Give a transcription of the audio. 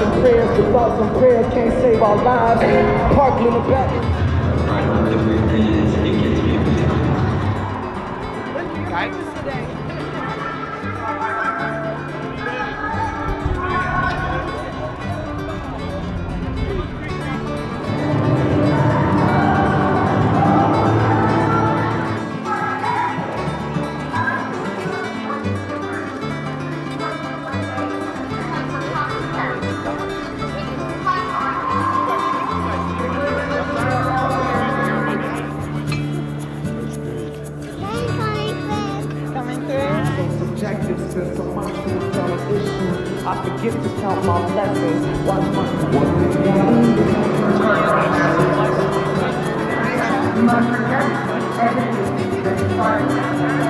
some prayers, the thoughts on prayer can't save our lives. Parkland back. lessons, so. I forget to count my blessings. Watch my My everything is fine.